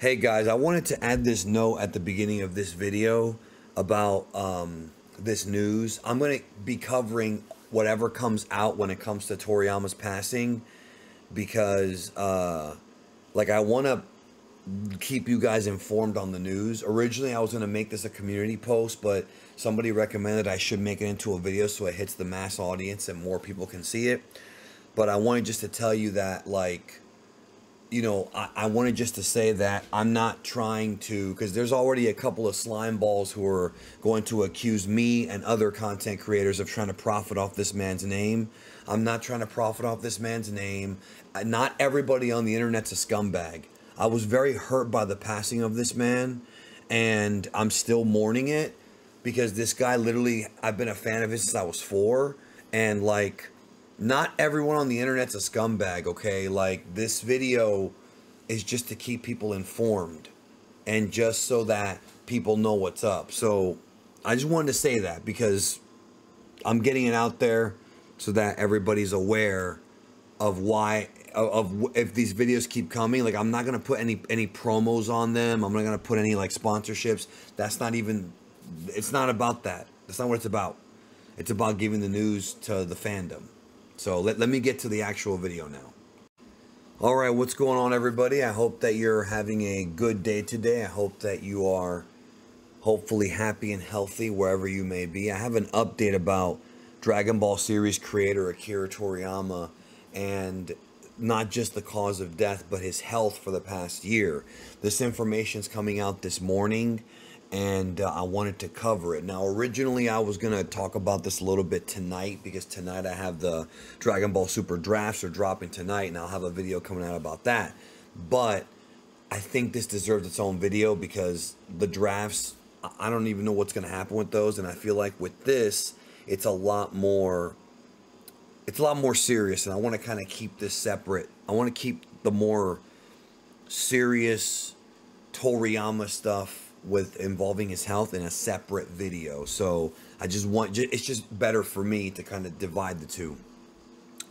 Hey guys, I wanted to add this note at the beginning of this video about um, this news. I'm going to be covering whatever comes out when it comes to Toriyama's passing because, uh, like, I want to keep you guys informed on the news. Originally, I was going to make this a community post, but somebody recommended I should make it into a video so it hits the mass audience and more people can see it. But I wanted just to tell you that, like, you know, I, I wanted just to say that I'm not trying to, because there's already a couple of slime balls who are going to accuse me and other content creators of trying to profit off this man's name. I'm not trying to profit off this man's name. Uh, Not everybody on the internet's a scumbag. I was very hurt by the passing of this man, and I'm still mourning it because this guy literally, I've been a fan of his since I was four, and like, not everyone on the internet's a scumbag, okay? Like, this video is just to keep people informed and just so that people know what's up. So, I just wanted to say that because I'm getting it out there so that everybody's aware of why of, if these videos keep coming like i'm not to put any any promos on them. I'm not to put any like sponsorships. That's not even it's not about that. That's not what it's about. It's about giving the news to the fandom so let, let me get to the actual video now. All right what's going on everybody? I hope that you're having a good day today. I hope that you are hopefully happy and healthy wherever you may be. I have an update about dragon ball series creator akira toriyama and not just the cause of death, but his health for the past year. This information is coming out this morning, and uh, I wanted to cover it. Now, originally, I was going to talk about this a little bit tonight because tonight I have the Dragon Ball Super drafts are dropping tonight, and I'll have a video coming out about that. But I think this deserves its own video because the drafts, I don't even know what's going to happen with those, and I feel like with this, it's a lot more it's a lot more serious and i want to kind of keep this separate i want to keep the more serious toriyama stuff with involving his health in a separate video so i just want it's just better for me to kind of divide the two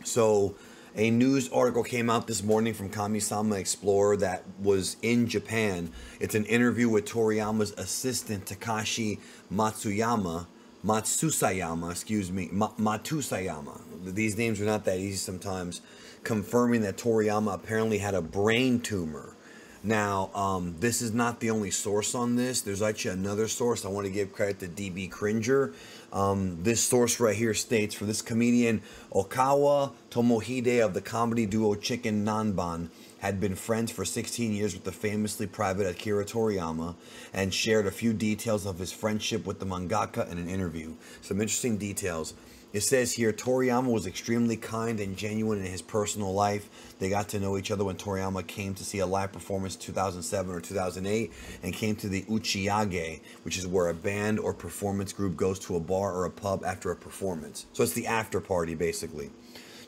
so a news article came out this morning from Kamisama Explorer that was in Japan. It's an interview with Toriyama's assistant Takashi Matsuyama, Matsusayama, excuse me, Ma- Matusayama. These names are not that easy sometimes. Confirming that Toriyama apparently had a brain tumor. Now, um, this is not the only source on this. There's actually another source. I want to give credit to DB Cringer. Um, this source right here states for this comedian Okawa Tomohide of the comedy duo Chicken Nanban had been friends for 16 years with the famously private Akira Toriyama and shared a few details of his friendship with the mangaka in an interview. Some interesting details. It says here Toriyama was extremely kind and genuine in his personal life. They got to know each other when Toriyama came to see a live performance 2007 or 2008 and came to the Uchiage, which is where a band or performance group goes to a bar or a pub after a performance. So it's the after party basically.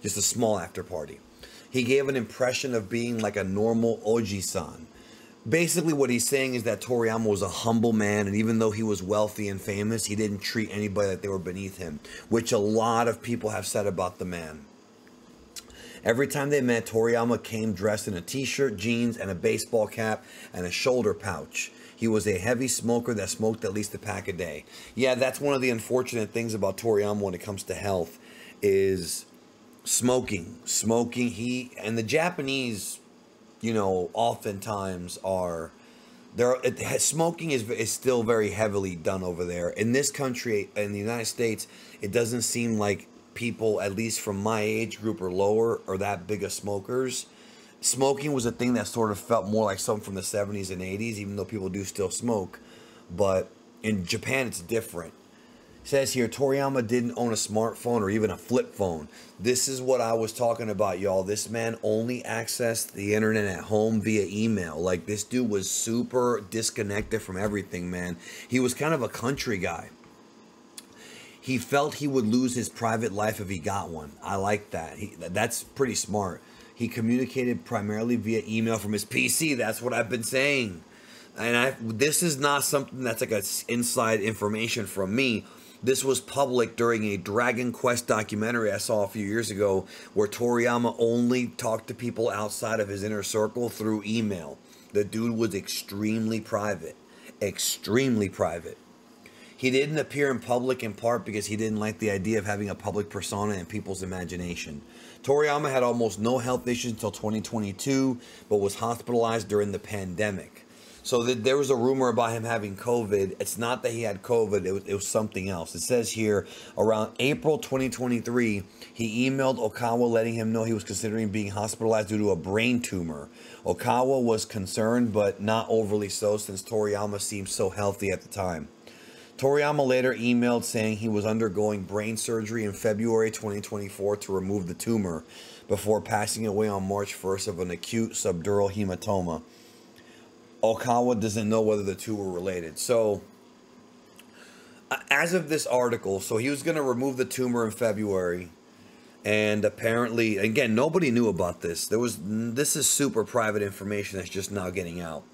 Just a small after party. He gave an impression of being like a normal Oji-san basically what he's saying is that Toriyama was a humble man and even though he was wealthy and famous he didn't treat anybody like they were beneath him which a lot of people have said about the man. Every time they met Toriyama came dressed in a t-shirt jeans and a baseball cap and a shoulder pouch. He was a heavy smoker that smoked at least a pack a day. Yeah that's one of the unfortunate things about Toriyama when it comes to health is smoking. Smoking he and the Japanese you know, oftentimes are there. It, smoking is is still very heavily done over there. In this country, in the United States, it doesn't seem like people, at least from my age group or lower, are that big of smokers. Smoking was a thing that sort of felt more like something from the 70s and 80s, even though people do still smoke. But in Japan, it's different says here Toriyama didn't own a smartphone or even a flip phone. This is what I was talking about, y'all. This man only accessed the internet at home via email. Like this dude was super disconnected from everything, man. He was kind of a country guy. He felt he would lose his private life if he got one. I like that. He, that's pretty smart. He communicated primarily via email from his PC. That's what I've been saying. And I this is not something that's like a inside information from me this was public during a Dragon Quest documentary I saw a few years ago where Toriyama only talked to people outside of his inner circle through email. The dude was extremely private. Extremely private. He didn't appear in public in part because he didn't like the idea of having a public persona in people's imagination. Toriyama had almost no health issues until 2022, but was hospitalized during the pandemic. So th- there was a rumor about him having COVID. It's not that he had COVID, it was, it was something else. It says here around April 2023, he emailed Okawa letting him know he was considering being hospitalized due to a brain tumor. Okawa was concerned, but not overly so since Toriyama seemed so healthy at the time. Toriyama later emailed saying he was undergoing brain surgery in February 2024 to remove the tumor before passing away on March 1st of an acute subdural hematoma. Okawa doesn't know whether the two were related. So, uh, as of this article, so he was going to remove the tumor in February. And apparently, again, nobody knew about this. There was this is super private information that's just now getting out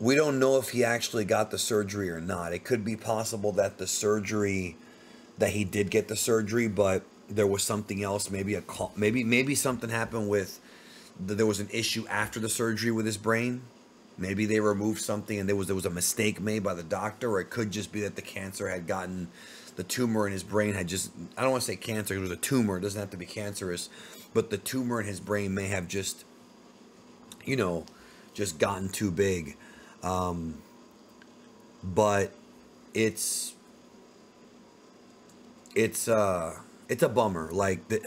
we don't know if he actually got the surgery or not. It could be possible that the surgery, that he did get the surgery, but there was something else. Maybe a call, maybe maybe something happened with. There was an issue after the surgery with his brain. Maybe they removed something and there was there was a mistake made by the doctor, or it could just be that the cancer had gotten, the tumor in his brain had just. I don't want to say cancer. It was a tumor. It doesn't have to be cancerous, but the tumor in his brain may have just, you know, just gotten too big um, but it's it's uh it's a bummer. Like the,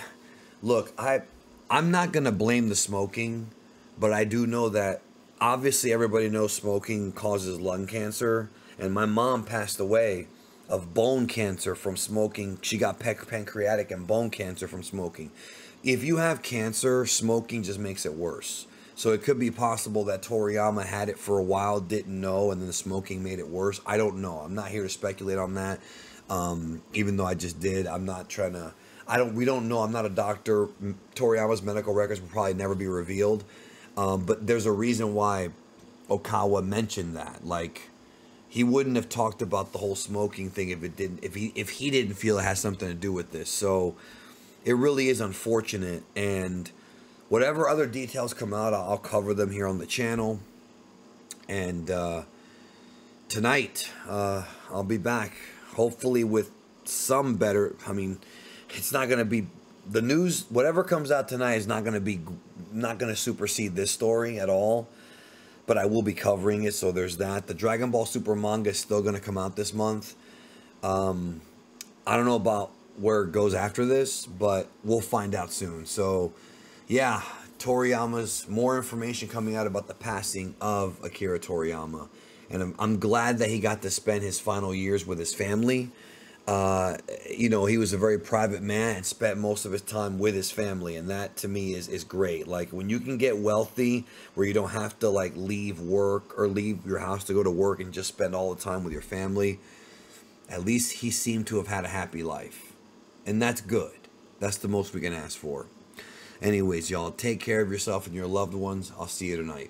look, I I'm not gonna blame the smoking, but I do know that obviously everybody knows smoking causes lung cancer, and my mom passed away of bone cancer from smoking. She got pancreatic and bone cancer from smoking. If you have cancer, smoking just makes it worse. So it could be possible that Toriyama had it for a while, didn't know, and then the smoking made it worse. I don't know. I'm not here to speculate on that. Um, even though I just did, I'm not trying to. I don't. We don't know. I'm not a doctor. Toriyama's medical records will probably never be revealed. Um, but there's a reason why Okawa mentioned that. Like he wouldn't have talked about the whole smoking thing if it didn't. If he if he didn't feel it has something to do with this. So it really is unfortunate and whatever other details come out, I'll cover them here on the channel. And uh, tonight, uh, I'll be back, hopefully with some better. I mean, it's not going to be the news. Whatever comes out tonight is not going to be not going to supersede this story at all. But I will be covering it, so there's that. The Dragon Ball Super manga is still going to come out this month. Um, I don't know about where it goes after this, but we'll find out soon. So yeah, Toriyama's more information coming out about the passing of Akira Toriyama. And I'm, I'm glad that he got to spend his final years with his family. Uh, you know, he was a very private man and spent most of his time with his family. And that to me is, is great. Like when you can get wealthy where you don't have to like leave work or leave your house to go to work and just spend all the time with your family, at least he seemed to have had a happy life. And that's good. That's the most we can ask for. Anyways, y'all, take care of yourself and your loved ones. I'll see you tonight.